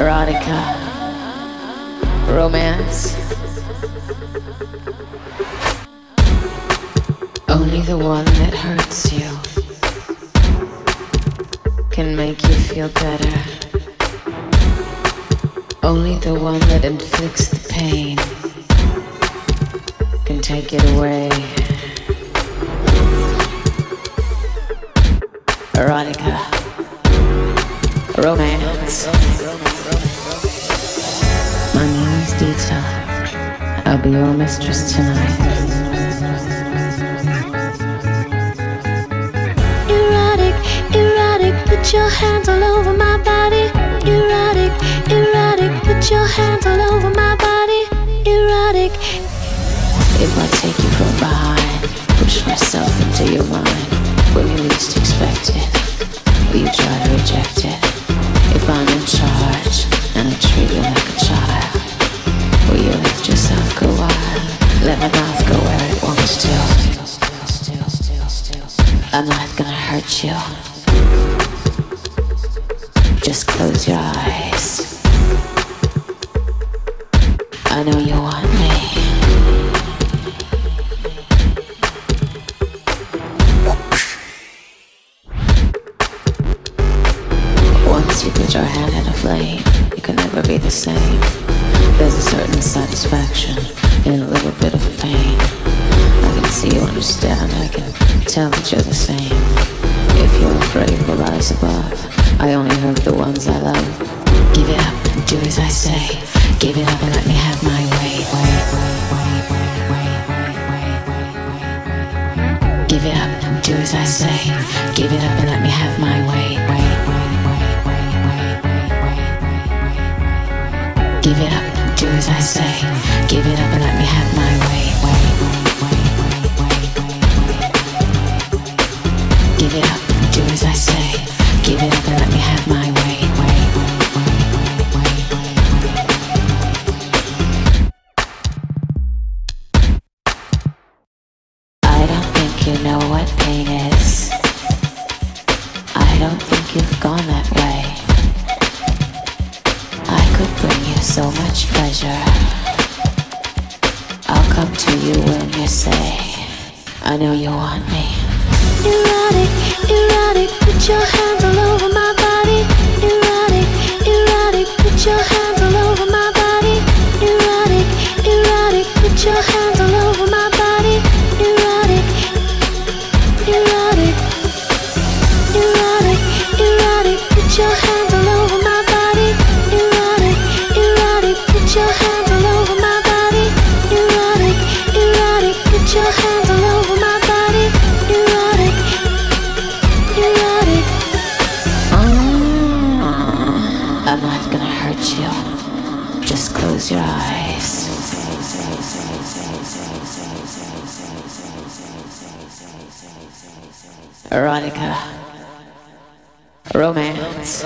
erotica, romance. Only the one that hurts you can make you feel better. Only the one that inflicts the pain can take it away. Erotica, romance. Name is Dita. I'll be your mistress tonight. Erotic, erotic, put your hands all over my body. Erotic, erotic, put your hands all over my body. Erotic, If I take I'm not gonna hurt you. Just close your eyes. I know you want me. Once you put your hand in a flame, you can never be the same. There's a certain satisfaction understand, I can tell that you're the same. If you're afraid of will rise above, I only hurt the ones I love. Give it up, do as I say. Give it up and let me have my way. Give it up, do as I say. Give it up and let me have my way. Give it up, do as I say. Give it up and let me have my way. You know what pain is. I don't think you've gone that way. I could bring you so much pleasure. I'll come to you when you say, I know you want me. erotic, erotic, put your hands all over my body. Erotic, erotic, put your hands all over my body. Erotic, erotic, put your hands hurt you. Just close your eyes. Erotica. Romance.